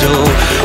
door